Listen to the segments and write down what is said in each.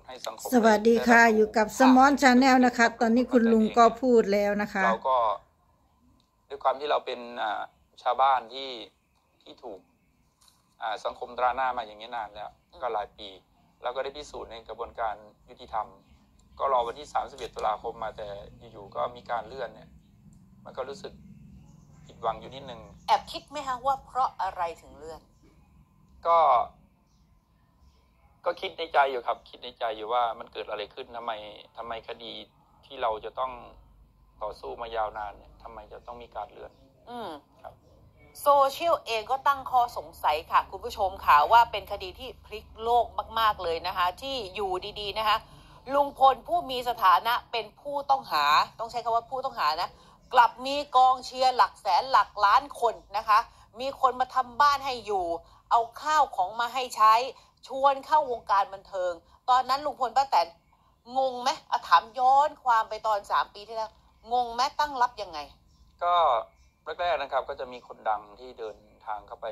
ดให้สังคมสสวัสดีค่ะไรับรู้อยู่กับสมอน channel นะคะ ตอนนี้คุณลุงก็พูดแล้วนะคะ เราก็ ด้วยความที่เราเป็นอ่าชาวบ้านที่ที่ถูกอ่าสังคมตราหน้ามาอย่างเนี้ยนานแล้ว ก็หลายปี เราก็ได้พิสูจน์ในกระบวนการยุติธรรม ก็รอวันที่ 31 ตุลาคมมาแต่อยู่ๆก็มีการเลื่อนเนี่ย มันก็รู้สึกผิดหวังอยู่นิดนึง แอบคิดไหมคะว่าเพราะอะไรถึงเลื่อน ก็ ก็คิดในใจอยู่ครับ คิดในใจอยู่ว่ามันเกิดอะไรขึ้นทำไมทำไมคดีที่เราจะต้องต่อสู้มายาวนานเนี่ยทำไมจะต้องมีการเลื่อน อืมครับโซเชียลเองก็ตั้งข้อสงสัยค่ะ คุณผู้ชมค่ะว่าเป็นคดีที่พลิกโลกมาก ๆ เลยนะคะ ที่อยู่ดีๆนะคะ ลุงพลผู้มีสถานะเป็นผู้ต้องหา ต้องใช้คำว่าผู้ต้องหานะ กลับมีกองเชียร์หลักแสนหลักล้านคนนะคะ มีคนมาทำบ้านให้อยู่ เอาข้าวของมาให้ใช้ ชวนเข้าวงการบันเทิง ตอนนั้นลุงพลป้าแตนงงไหมอะถามย้อนความไปตอนสามปีที่แล้วงงไหมตั้งรับยังไง ก็แรกๆนะครับ ก็จะมีคนดังที่เดินทางเข้าไป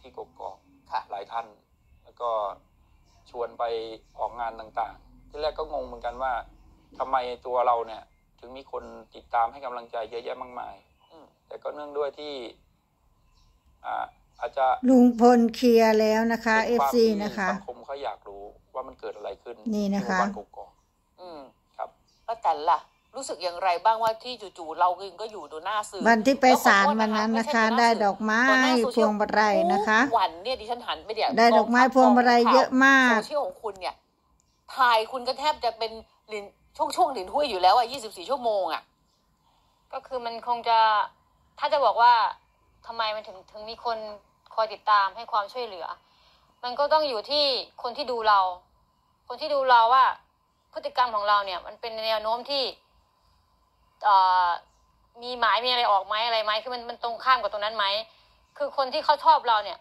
ที่กกอกค่ะหลายท่าน แล้วก็ชวนไปออกงานต่างๆ ที่แรกก็งงเหมือนกันว่าทำไมตัวเราเนี่ย ถึงมีคนติดตามให้กำลังใจเยอะแยะมากมายอืมแต่ก็เนื่องด้วยที่ อ่าอาจจะลุงพลเคลียร์แล้วนะคะป็นความ FC ที่นะคะสังคมเขาอยากรู้ว่ามันเกิดอะไรขึ้นนี่นะคะที่หมู่บ้านกกอกอืมครับป้าแตนล่ะ รู้สึกอย่างไรบ้างว่าที่จู่ๆเราเองก็อยู่ดูหน้าสื่อวันที่ไปแล้วขอศาลโทษวันนั้นไม่นะใช่คะดูหาได้สื่ดอกไม้ต่อหน้าโซพเชียวงมาลัยนะคะทุกวันเนี่ยดิฉันหันไปเดี๋ยวได้ดอกไม้พวงมาลัยเยอะมากโซเชียลของคุณเนี่ยถ่ายคุณก็แทบจะเป็นลินช่วงช่วงๆลินหุ้ยอยู่แล้วอะ24ชั่วโมงอะก็คือมันคงจะถ้าจะบอกว่าทำไมมันถึงถึงมีคน คอยติดตามให้ความช่วยเหลือ มันก็ต้องอยู่ที่คนที่ดูเรา คนที่ดูเราว่า พฤติกรรมของเราเนี่ย มันเป็นแนวโน้มที่เอ่อมีหมายมีอะไรออกไหมอะไรไหมคือมันมันตรงข้ามกับตรงนั้นไหมคือคนที่เขาชอบเราเนี่ย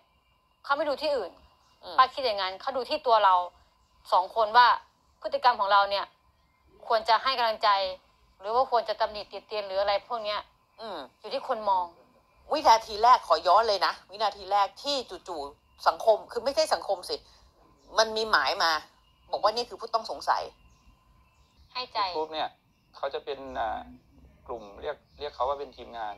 เขาไม่ดูที่อื่นอืมป้าคิดอย่างนั้นเขาดูที่ตัวเราสองคนว่าพฤติกรรมของเราเนี่ย ควรจะให้กำลังใจ หรือว่าควรจะตำหนิติเตียนหรืออะไรพวกเนี้ย อืมอยู่ที่คนมอง วินาทีแรกขอย้อนเลยนะ วินาทีแรกที่จู่ๆสังคมคือไม่ใช่สังคมสิ มันมีหมายมา บอกว่านี่คือผู้ต้องสงสัย ให้ใจกรุ๊ปเนี่ยเขาจะเป็นอ่ากลุ่มเรียกเรียกเขาว่าเป็นทีมงาน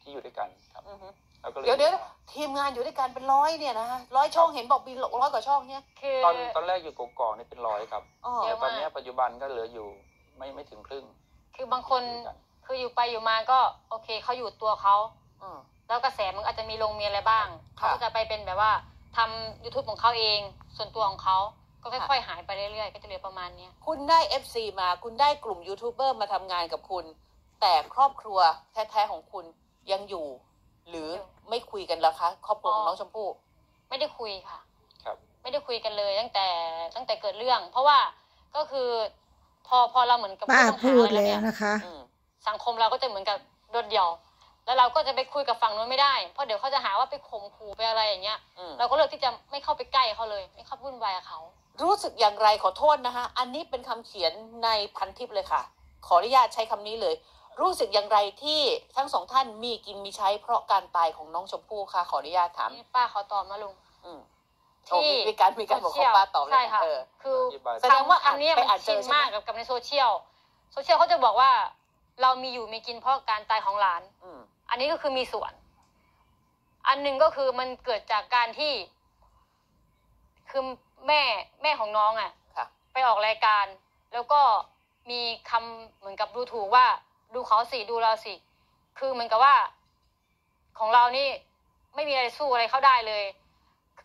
ที่อยู่ด้วยกันครับอือฮึแล้วก็เลยเดี๋ยวเดี๋ยวทีมงานอยู่ด้วยกันเป็นร้อยเนี่ยนะฮะร้อยช่องเห็นบอกมีร้อยกว่าช่องเนี่ยคือตอนตอนแรกอยู่กกอกนี่เป็นร้อยครับอ๋อเยแต่อะตอนเนี้ยปัจจุบันก็เหลืออยู่ไม่ไม่ถึงครึ่ง คือบางคนคืออยู่ไปอยู่มาก็ โอเคเขาอยู่ตัวเขาอืม แล้วกระแสมันอาจจะมีลงมีอะไรบ้างค่ะเขาก็จะไปเป็นแบบว่าทำ youtube ของเขาเอง ส่วนตัวของเขาก็ค่ะค่อยๆหายไปเรื่อยๆ ก็จะเหลือประมาณเนี้ยคุณได้ FC มา คุณได้กลุ่มยูทูบเบอร์มาทำงานกับคุณ แต่ครอบครัวแท้ๆของคุณยังอยู่ หรือไม่คุยกันแล้วคะครอบครัวของน้องชมพู่ไม่ได้คุยค่ะ ครับ ไม่ได้คุยกันเลยตั้งแต่ตั้งแต่เกิดเรื่อง เพราะว่าก็คือพอพอเราเหมือนกับป้าผู้ต้องหพูดอะไรแล้วเนี่ยนะคะอืมสังคมเราก็จะเหมือนกับโดดเดี่ยว แล้วเราก็จะไปคุยกับฝั่งนู้นไม่ได้ เพราะเดี๋ยวเขาจะหาว่าไปข่มขู่ไปอะไรอย่างเงี้ย อืม เราก็เลือกที่จะไม่เข้าไปใกล้เขาเลย ไม่เข้าวุ่นวายกับเขา รู้สึกอย่างไรขอโทษนะคะ อันนี้เป็นคำเขียนในพันทิปเลยค่ะ ขออนุญาตใช้คำนี้เลย รู้สึกอย่างไรที่ทั้งสองท่านมีกินมีใช้เพราะการตายของน้องชมพู่ค่ะ ขออนุญาตถามนี่ป้าขอตอบมาลุง อืมโอ้มีมีการมีการบอกขอป้าตอบเลยใช่นะค่ะ เออ คืออธิบายแสดงว่าคำนี้ไปมันอ่านเจชิอนใช่ไหม มากกับกับในโซเชียล โซเชียลเขาจะบอกว่า เรามีอยู่มีกินเพราะการตายของหลาน อืมอันนี้ก็คือมีส่วน อันหนึ่งก็คือมันเกิดจากการที่ คือแม่แม่ของน้องอะ ค่ะ ไปออกรายการ แล้วก็มีคำเหมือนกับดูถูกว่า ดูเขาสิดูเราสิ คือเหมือนกับว่า ของเรานี่ไม่มีอะไรสู้อะไรเขาได้เลย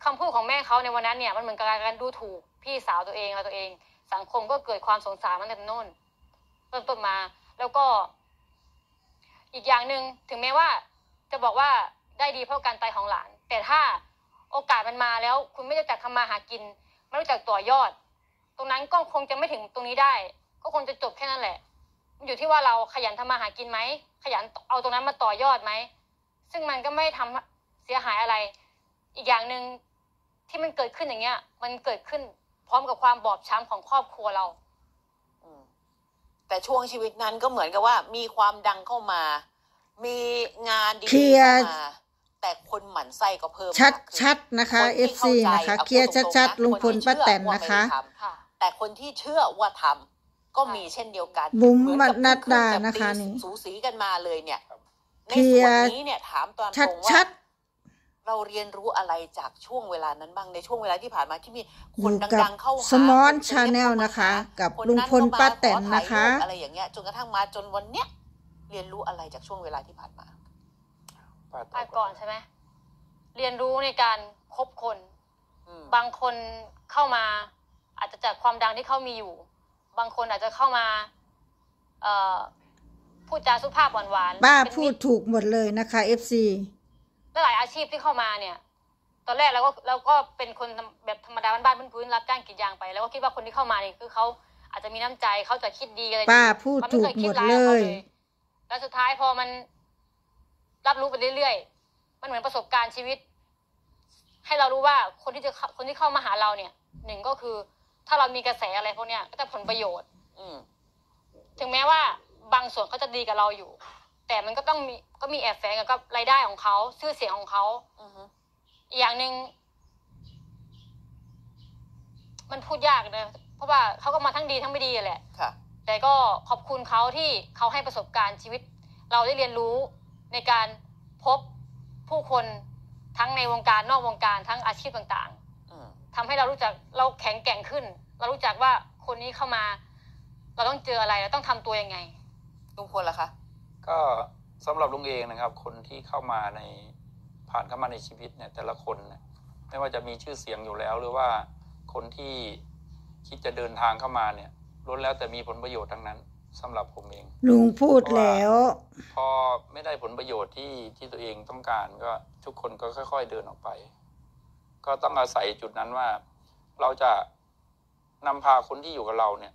คำพูดของแม่เขาในวันนั้นเนี่ย มันเหมือนกับการดูถูกพี่สาวตัวเองเราตัวเอง สังคมก็เกิดความสงสารมันแต่โน่นต้นต้นมา แล้วก็ อีกอย่างหนึ่งถึงแม้ว่า จะบอกว่าได้ดีเพราะการตายของหลาน แต่ถ้าโอกาสมันมาแล้ว คุณไม่รู้จักทำมาหากิน ไม่รู้จักต่อยอด ตรงนั้นก็คงจะไม่ถึงตรงนี้ได้ ก็คงจะจบแค่นั้นแหละมันอยู่ที่ว่าเราขยันทำมาหากินไหมขยันเอาตรงนั้นมาต่อยอดไหมซึ่งมันก็ไม่ทำเสียหายอะไร อีกอย่างหนึ่งที่มันเกิดขึ้นอย่างเงี้ย มันเกิดขึ้นพร้อมกับความบอบช้ำของครอบครัวเรา แต่ช่วงชีวิตนั้นก็เหมือนกับว่า มีความดังเข้ามา มีงานดีๆเคลียร์เข้ามาแต่คนหมั่นไส้ก็เพิ่มชัดมากขึ้นชัดๆนะคะคนที่ FC เข้าใจนะคะอาเคลียร์พูตรงๆชัดนะๆลุงพลนที่ป้าแตนเชื่อว่านะคะไม่ได้ทค่ะำแต่คนที่เชื่อว่าทำก็มีเช่นเดียวกันบุ๋มเหอนกับนัดดาเพิ่งจนะคะตีนี่สูสีกันมาเลยเนี่ยครับในเคลีส่ยวนร์นี้เนี่ยถามตามตชัดรงว่าชัด เราเรียนรู้อะไรจากช่วงเวลานั้นบ้างในช่วงเวลาที่ผ่านมาที่มีๆคอนยู่กับดังๆเข้าหาสมอนคชาแนลเรียกเข้ามานะคะหากับคนลุงนั้นพลก็มป้าแตนขอถ่ายนะคะรูปอะไรอย่างเงี้ยจนกระทั่งมาจนวันเนี้ยเรียนรู้อะไรจากช่วงเวลาที่ผ่านมาป้าไปก่อนใช่ไหมเรียนรู้ในการคบคนอืมบางคนเข้ามา อาจจะจากความดังที่เขามีอยู่ บางคนอาจจะเข้ามา เอ่อพูดจาสุภาพหวานๆป้าเป็นพูมิดตรถูกหมดเลยนะคะ FC หลายอาชีพที่เข้ามาเนี่ย ตอนแรกเราก็เราก็เป็นคนแบบธรรมดาบ้านๆพื้นๆรับจ้างกรีดยางไป แล้วก็คิดว่าคนที่เข้ามาเนี่ยคือเขาอาจจะมีน้ำใจเขาจะคิดดีอะไรป้าพูดมันถูไม่กเคยหมคิดดร้ายเลกับเขายเลย แล้วสุดท้ายพอมันรับรู้ไปเรื่อยๆ มันเหมือนประสบการณ์ชีวิต ให้เรารู้ว่าคนที่จะเข้าคนที่เข้ามาหาเราเนี่ยหนึ่งก็คือ ถ้าเรามีกระแสอะไรพวกเนี้ยก็จะผลประโยชน์ อืมถึงแม้ว่าบางส่วนเขาจะดีกับเราอยู่ แต่มันก็ต้องมีก็มีแอบแฝงกับรายได้ของเขาชื่อเสียงของเขาอือฮึอีกอย่างหนึ่งมันพูดยากนะ เพราะว่าเขาก็มาทั้งดีทั้งไม่ดีอะแหละ ค่ะ แต่ก็ขอบคุณเขาที่เขาให้ประสบการณ์ชีวิต เราได้เรียนรู้ในการพบผู้คนทั้งในวงการนอกวงการทั้งอาชีพต่างอืมๆทำให้เรารู้จักเราแข็งแกร่งขึ้น เรารู้จักว่าคนนี้เข้ามา เราต้องเจออะไรเราต้องทำตัวยังไง ลุงพลล่ะคะ ก็สำหรับลุงเองนะครับ คนที่เข้ามาในผ่านเข้ามาในชีวิตเนี่ยแต่ละคนเนี่ยไม่ว่าจะมีชื่อเสียงอยู่แล้ว หรือว่าคนที่คิดจะเดินทางเข้ามาเนี่ยล้วนแล้วแต่มีผลประโยชน์ทั้งนั้นสำหรับผมเอง ลุงพูดแล้ว พอไม่ได้ผลประโยชน์ที่ที่ตัวเองต้องการก็ทุกคนก็ค่อย ๆเดินออกไป ก็ต้องอาศัยจุดนั้นว่า เราจะนำพาคนที่อยู่กับเราเนี่ย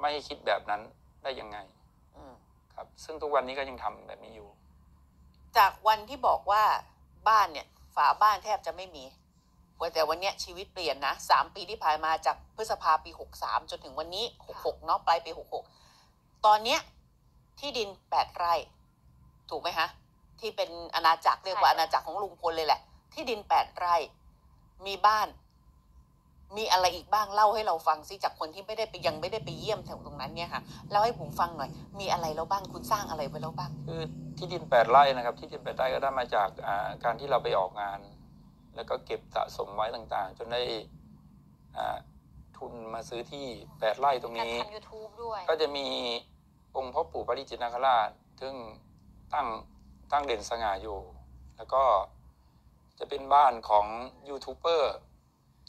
ไม่ให้คิดแบบนั้นได้ยังไงอืม ครับ ซึ่งทุกวันนี้ก็ยังทำแบบนี้อยู่ จากวันที่บอกว่าบ้านเนี่ย ฝาบ้านแทบจะไม่มีว่าแต่วันเนี้ยชีวิตเปลี่ยนนะสามปีที่ผ่านมาจากพฤษภาปีหกสามจนถึงวันนี้หกหกเนาะปลายปีหกหกตอนเนี้ยที่ดินแปดไร่ ถูกไหมฮะ ที่เป็นอาณาจักรเรียกว่าใช่อาณาจักรของลุงพลเลยแหละ ที่ดินแปดไร่ มีบ้าน มีอะไรอีกบ้างเล่าให้เราฟังซิจากคนที่ไม่ได้ไปยังไม่ได้ไปเยี่ยมแถวตรงนั้นเนี่ยค่ะเล่าให้ผมฟังหน่อย มีอะไรแล้วบ้างคุณสร้างอะไรไว้แล้วบ้างคือที่ดินแปดไร่นะครับ ที่ดินแปดไร่ก็ได้มาจากอ่าการที่เราไปออกงาน แล้วก็เก็บสะสมไว้ต่างๆ จนได้อ่าทุนมาซื้อที่แปดไร่ตรงการนี้ทำ YouTube ด้วยก็จะมีองค์พ่อปู่ปาริจิตนาคราช ซึ่งตั้งตั้งเด่นสง่าอยู่ แล้วก็จะเป็นบ้านของยูทูบเบอร์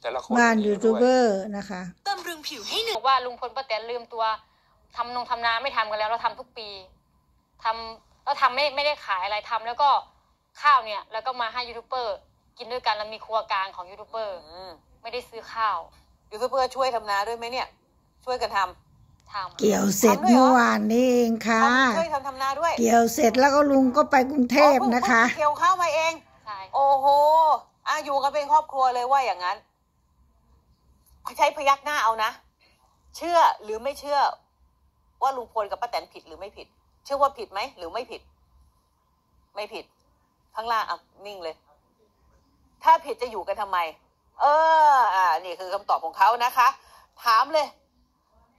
แต่ละคนบ้านที่ยูด้ทูบวเบอร์นะคะบำรุงผิวให้หนึ่งบอกว่าลุงพลป้าแต๋นลืมตัวทำนงทำนาไม่ทำกันแล้ว เราทำทุกปีทำเราทำไม่ไม่ได้ขายอะไรทำแล้วก็ข้าวเนี่ยแล้วก็มาให้ยูทูบเบอร์กินด้วยกันแล้วมีครัวกลางของยูทูบเบอร์อืมไม่ได้ซื้อข้าวยูทูบเบอร์ช่วยทำนาด้วยไหมเนี่ย ช่วยกันทำทำเกี่ยวเสร็จเมื่อวานนี้เองค่ะทำช่วยทำทำนาด้วย เกี่ยวเสร็จแล้วก็ลุงก็ไปกรุงเทพนะคะอ๋อเพิ่งเกี่ยวข้าวมาเองใช่โอ้โห อะอยู่กันเป็นครอบครัวเลยว่าอย่างนั้น ใช้พยักหน้าเอานะ เชื่อหรือไม่เชื่อ ว่าลุงพลกับป้าแตนผิดหรือไม่ผิด เชื่อว่าผิดไหมหรือไม่ผิด ไม่ผิด ข้างล่างอะนิ่งเลย ถ้าผิดจะอยู่กันทำไม เออ อ่า นี่คือคำตอบของเขานะคะ ถามเลย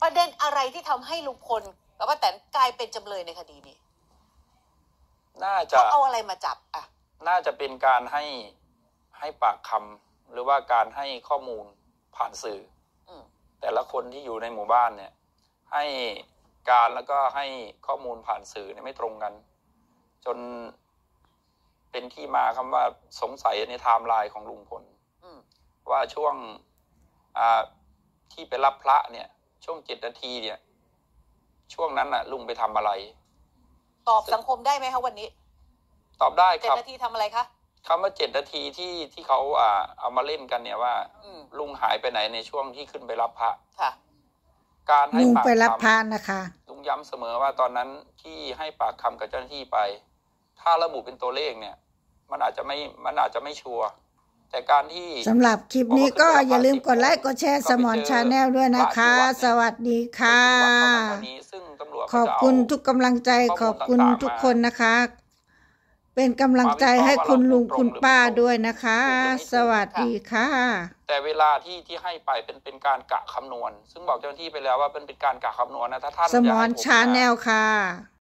ประเด็นอะไรที่ทำให้ลุงพลกับป้าแตนกลายเป็นจำเลยในคดีนี้น่าจะเขาเอาอะไรมาจับอะ น่าจะเป็นการให้ให้ปากคำหรือว่าการให้ข้อมูล ผ่านสื่ออืมแต่ละคนที่อยู่ในหมู่บ้านเนี่ย ให้การแล้วก็ให้ข้อมูลผ่านสื่อเนี่ยไม่ตรงกัน จนเป็นที่มาคำว่าสงสัยในไทม์ไลน์ของลุงพลอืมว่าช่วงอ่าที่ไปรับพระเนี่ย ช่วงเจ็ดนาทีเนี่ย ช่วงนั้นน่ะ ลุงไปทำอะไร ตอบสังคมได้ไหมคะวันนี้ ตอบได้เจ็คดรับนาทีทำอะไรคะ คำว่าเจ็ดนาทีที่ที่เขาอ่าเอามาเล่นกันเนี่ยว่าอืมลุงหายไปไหนในช่วงที่ขึ้นไปรับพระค่ะการให้ลุงปากไปรับคำพระนะคะ ลุงย้ำเสมอว่าตอนนั้นที่ให้ปากคำกับเจ้าหน้าที่ไป ถ้าระบุเป็นตัวเลขเนี่ย มันอาจจะไม่มันอาจจะไม่ชัวร์แต่การที่สำหรับคลิปนี้ก็อย่าลืมกดไลค์กดแชร์สมอนชาแนลด้วยนะคะ สวัสดีค่ะวัดเท่านั้นเท่านี้ซึ่งตำรวจขอบคุณทุกกำลังใจขอบคุณทุกคนนะคะ เป็นกำลังใจให้คุณลุงคุณป้าด้วยนะคะ สวัสดีค่ะ แต่เวลาที่ที่ให้ไปเป็นเป็นการกะคำนวณ ซึ่งบอกเจ้าหน้าที่ไปแล้วว่าเป็นเป็นการกะคำนวณนะถ้าท่านสมยากอนให้ผชาแนลค่ะ